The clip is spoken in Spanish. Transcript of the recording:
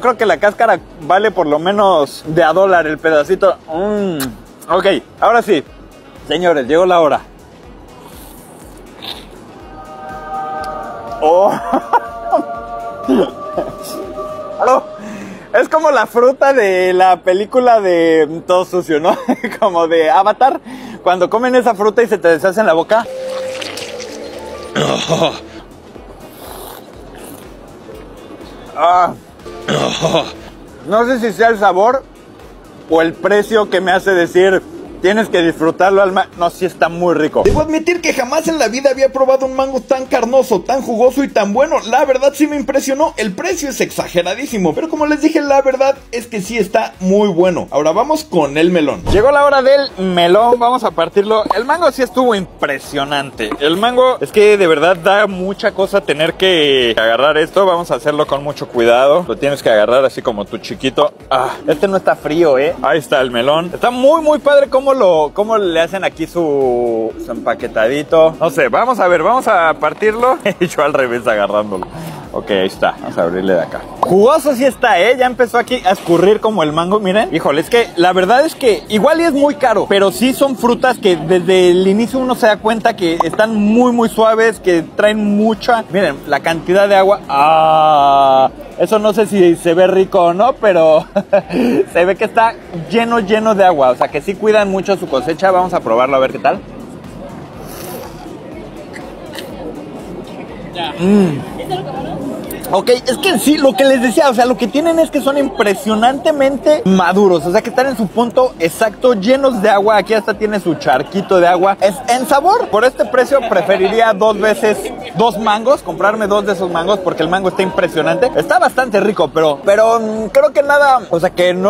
Creo que la cáscara vale por lo menos de a dólar el pedacito. Mm. Ok, ahora sí. Señores, llegó la hora. Oh. Oh. Es como la fruta de la película de Todo Sucio, ¿no? como de Avatar. Cuando comen esa fruta y se te deshace en la boca. Ah. No sé si sea el sabor o el precio que me hace decir Tienes que disfrutarlo, alma. No, sí está muy rico. Debo admitir que jamás en la vida había probado un mango tan carnoso, tan jugoso y tan bueno. La verdad sí me impresionó. El precio es exageradísimo. Pero como les dije, la verdad es que sí está muy bueno. Ahora vamos con el melón. Llegó la hora del melón. Vamos a partirlo. El mango sí estuvo impresionante. El mango es que de verdad da mucha cosa tener que agarrar esto. Vamos a hacerlo con mucho cuidado. Lo tienes que agarrar así como tu chiquito. Ah, este no está frío, ¿eh? Ahí está el melón. Está muy, muy padre como cómo, le hacen aquí su, empaquetadito? No sé, vamos a ver, vamos a partirlo. y yo al revés agarrándolo. Ok, ahí está. Vamos a abrirle de acá. Jugoso sí está, ¿eh? Ya empezó aquí a escurrir como el mango. Miren. Híjole, es que la verdad es que igual y es muy caro. Pero sí son frutas que desde el inicio uno se da cuenta que están muy, muy suaves. Que traen mucha. Miren, la cantidad de agua. Ah. Eso no sé si se ve rico o no, pero se ve que está lleno, lleno de agua. O sea que sí cuidan mucho su cosecha. Vamos a probarlo a ver qué tal. Mmm. Ok, es que sí, lo que les decía, o sea, lo que tienen es que son impresionantemente maduros, o sea, que están en su punto exacto, llenos de agua. Aquí hasta tiene su charquito de agua. Es en sabor. Por este precio preferiría dos veces dos mangos, comprarme dos de esos mangos porque el mango está impresionante. Está bastante rico, pero, pero mm, creo que nada, o sea, que no